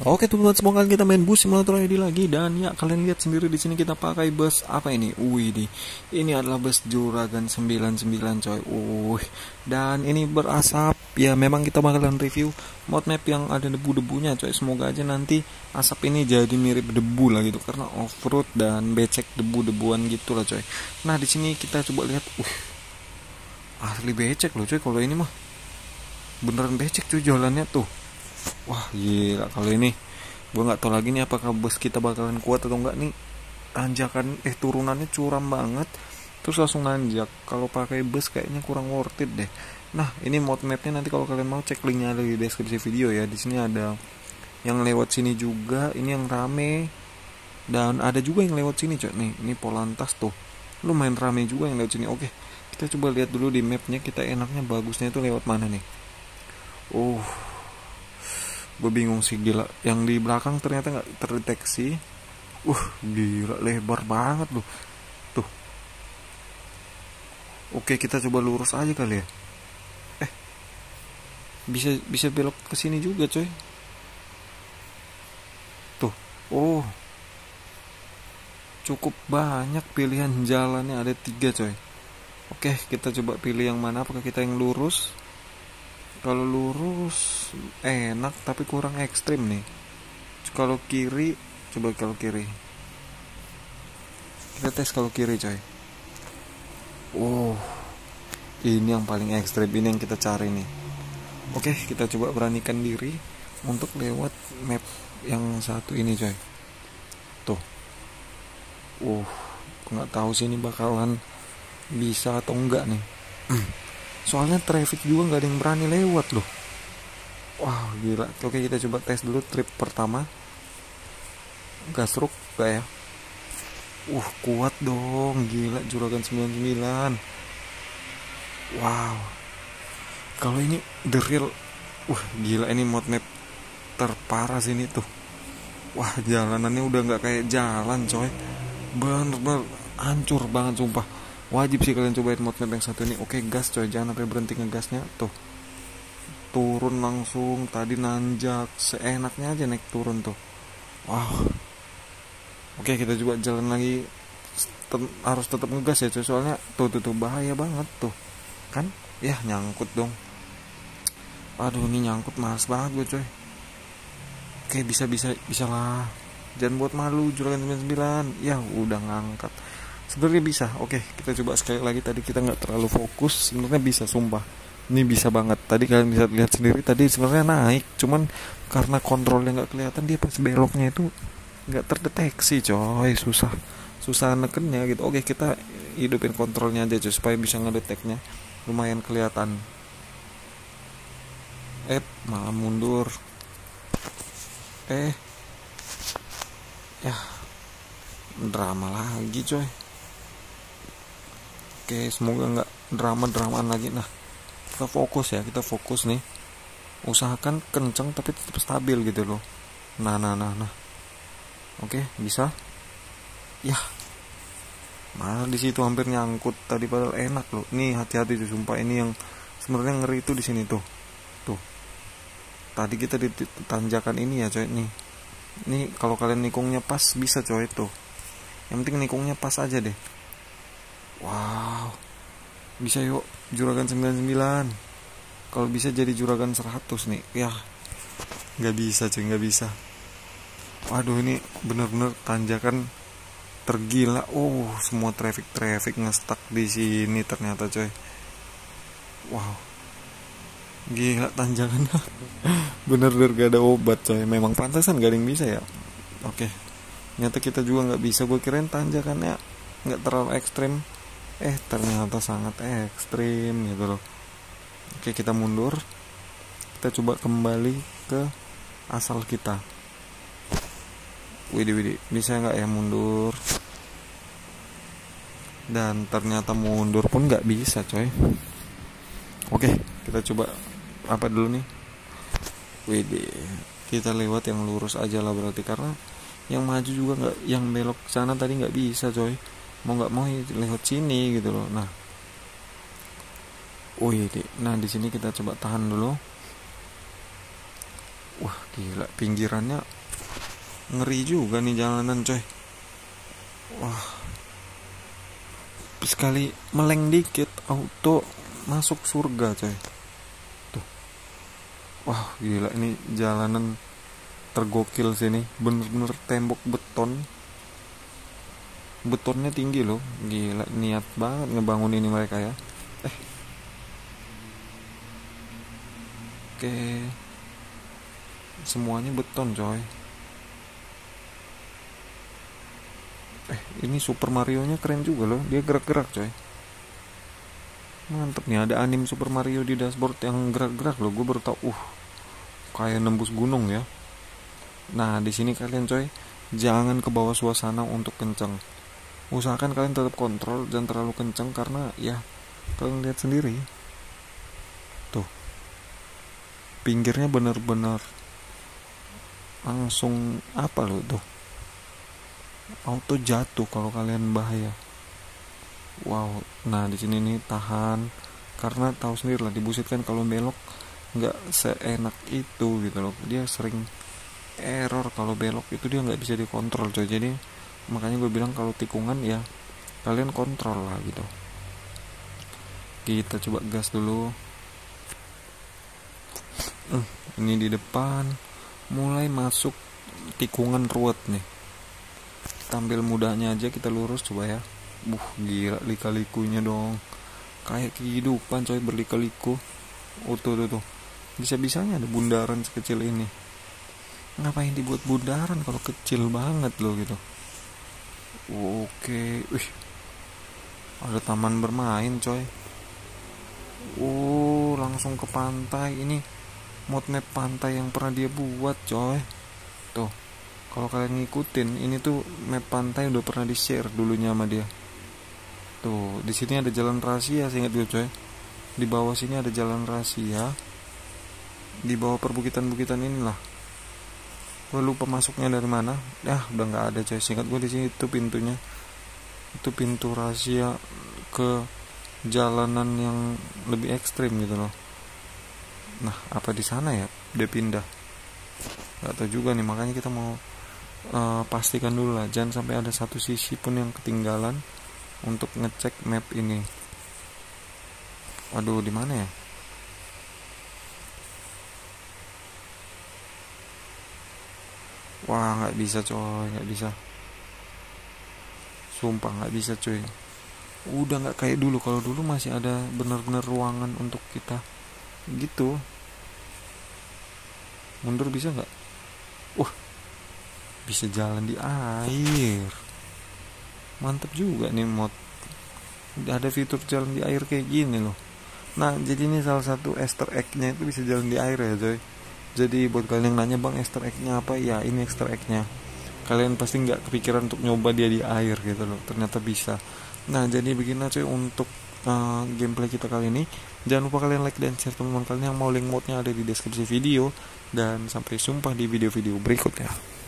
Oke teman-teman, semoga kita main bus simulator ID lagi dan ya kalian lihat sendiri di sini kita pakai bus apa ini? Wih, di ini adalah bus Juragan 99 coy. Wih. Dan ini berasap. Ya memang kita bakalan review mod map yang ada debu-debunya coy. Semoga aja nanti asap ini jadi mirip debu lah gitu karena off-road dan becek debu-debuan gitu lah coy. Nah, di sini kita coba lihat. Wih. Asli becek loh coy kalau ini mah. Beneran becek cuy jalannya tuh wah gila kalau ini. Gue nggak tahu lagi nih apakah bus kita bakalan kuat atau enggak nih. Tanjakan eh turunannya curam banget. Terus langsung nanjak. Kalau pakai bus kayaknya kurang worth it deh. Nah ini mod mapnya nanti kalau kalian mau cek linknya ada di deskripsi video ya. Di sini ada yang lewat sini juga ini yang rame. Dan ada juga yang lewat sini cok. Nih ini polantas tuh. Lumayan rame juga yang lewat sini. Oke kita coba lihat dulu di mapnya kita enaknya bagusnya itu lewat mana nih. Uh gue bingung sih gila. Yang di belakang ternyata nggak terdeteksi. Uh gila lebar banget loh tuh. Oke kita coba lurus aja kali ya. Eh. Bisa bisa belok ke sini juga coy. Tuh. Oh. Cukup banyak pilihan jalannya. Ada tiga coy. Oke kita coba pilih yang mana. Apakah kita yang lurus kalau lurus enak tapi kurang ekstrim nih. Kalau kiri coba kalau kiri. Kita tes kalau kiri coy. Oh ini yang paling ekstrim ini yang kita cari nih. Oke kita coba beranikan diri untuk lewat map yang satu ini coy. Tuh. Uh nggak tahu sih ini bakalan bisa atau enggak nih soalnya traffic juga nggak ada yang berani lewat loh. Wah gila. Oke kita coba tes dulu trip pertama. Gasruk gak ya? Uh kuat dong. Gila juragan 99 wow. Kalau ini the real wah gila ini mod map terparah sini tuh. Wah jalanannya udah nggak kayak jalan coy. Bener-bener hancur banget sumpah wajib sih kalian cobain mod map yang satu ini. Oke gas coy. Jangan sampai berhenti ngegasnya. Tuh. Turun langsung. Tadi nanjak. Seenaknya aja naik turun tuh. Wow. Oke kita juga jalan lagi. Tem harus tetap ngegas ya coy. Soalnya tuh tuh tuh. Bahaya banget tuh. Kan? Ya nyangkut dong. Aduh ini nyangkut males banget gue coy. Oke bisa bisa bisa lah. Jangan buat malu juragan 99 ya udah ngangkat sebenarnya bisa oke kita coba sekali lagi. Tadi kita nggak terlalu fokus sebenarnya bisa sumpah. Ini bisa banget. Tadi kalian bisa lihat sendiri tadi sebenarnya naik. Cuman karena kontrolnya nggak kelihatan dia pas beloknya itu nggak terdeteksi coy. Susah. Susah nekennya gitu. Oke kita hidupin kontrolnya aja coy supaya bisa ngedeteknya. Lumayan kelihatan. Eh malah mundur. Eh. Ya. Drama lagi coy Oke, semoga nggak drama-dramaan lagi. Nah, kita fokus ya, kita fokus nih. Usahakan kenceng tapi tetap stabil gitu loh. Nah, nah, nah, nah. Oke, bisa. Ya. Malah di situ hampir nyangkut tadi padahal enak loh. Nih hati-hati tuh sumpah ini yang sebenarnya ngeri itu di sini tuh. Tuh. Tadi kita di tanjakan ini ya coy nih. Nih kalau kalian nikungnya pas bisa coy tuh. Yang penting nikungnya pas aja deh Wow. Bisa yuk juragan 99. Kalau bisa jadi juragan 100 nih. Ya. nggak bisa cuy, nggak bisa. Waduh ini bener-bener tanjakan tergila. Oh, semua traffic-traffic ngestak di sini ternyata coy. Wow. Gila tanjakannya. Bener-bener gak ada obat coy. Memang pantasan gak ada yang bisa ya. Oke. Ternyata kita juga nggak bisa. Gue kirain tanjakannya nggak terlalu ekstrim eh ternyata sangat ekstrim gitu loh. Oke kita mundur. Kita coba kembali ke asal kita. Widih widih bisa nggak ya mundur? Dan ternyata mundur pun nggak bisa coy. Oke kita coba apa dulu nih? Widih kita lewat yang lurus aja lah berarti. Karena yang maju juga nggak yang belok sana tadi nggak bisa coy mau nggak mau lewat sini gitu loh. Nah. Wih, nah di sini kita coba tahan dulu. wah gila. Pinggirannya ngeri juga nih jalanan coy. Wah. Sekali meleng dikit auto masuk surga coy. Tuh. Wah gila. Ini jalanan tergokil sini. Bener-bener tembok beton betonnya tinggi loh. Gila niat banget ngebangun ini mereka ya. Eh. Oke. Semuanya beton coy. Eh ini Super Mario nya keren juga loh. Dia gerak-gerak coy. Mantep nih ada anim Super Mario di dashboard yang gerak-gerak loh. Gue baru tau uh kayak nembus gunung ya. Nah di sini kalian coy jangan ke bawah suasana untuk kenceng usahakan kalian tetap kontrol jangan terlalu kenceng karena ya kalian lihat sendiri. Tuh. Pinggirnya bener-bener langsung apa loh tuh? Auto jatuh kalau kalian bahaya. Wow. Nah di sini nih tahan. Karena tahu sendiri lah dibusit kan kalau belok nggak seenak itu gitu loh. Dia sering error kalau belok itu dia nggak bisa dikontrol coy. Jadi makanya gue bilang kalau tikungan ya kalian kontrol lah gitu. Kita coba gas dulu. Uh, ini di depan. Mulai masuk tikungan ruwet nih. Tampil mudahnya aja kita lurus coba ya. Buh gila lika-likunya dong. Kayak kehidupan coy berlika-liku. Oh tuh tuh tuh. Bisa-bisanya ada bundaran sekecil ini. Ngapain dibuat bundaran kalau kecil banget loh gitu oke wih. Ada taman bermain coy. Oh langsung ke pantai. Ini mod map pantai yang pernah dia buat coy. Tuh kalau kalian ngikutin ini tuh map pantai udah pernah di share dulunya sama dia. Tuh di sini ada jalan rahasia seingat gue coy. Di bawah sini ada jalan rahasia. Di bawah perbukitan-bukitan inilah gue lupa masuknya dari mana. Ya udah nggak ada coy. Singkat gue di sini itu pintunya. Itu pintu rahasia ke jalanan yang lebih ekstrim gitu loh. Nah apa di sana ya? Dia pindah. Nggak tahu juga nih makanya kita mau uh, pastikan dulu lah. Jangan sampai ada satu sisi pun yang ketinggalan untuk ngecek map ini. Aduh di mana ya wah nggak bisa coy nggak bisa. Sumpah nggak bisa coy. Udah nggak kayak dulu. Kalau dulu masih ada benar-benar ruangan untuk kita. Gitu. Mundur bisa nggak? Uh bisa jalan di air. Mantep juga nih mod ada fitur jalan di air kayak gini loh. Nah jadi ini salah satu Easter egg-nya itu bisa jalan di air ya coy jadi buat kalian yang nanya bang Easter egg-nya apa? Ya ini Easter egg-nya. Kalian pasti nggak kepikiran untuk nyoba dia di air gitu loh. Ternyata bisa. Nah jadi begini coy untuk uh, gameplay kita kali ini. Jangan lupa kalian like dan share teman-teman kalian yang mau link modnya ada di deskripsi video. Dan sampai sumpah di video-video berikutnya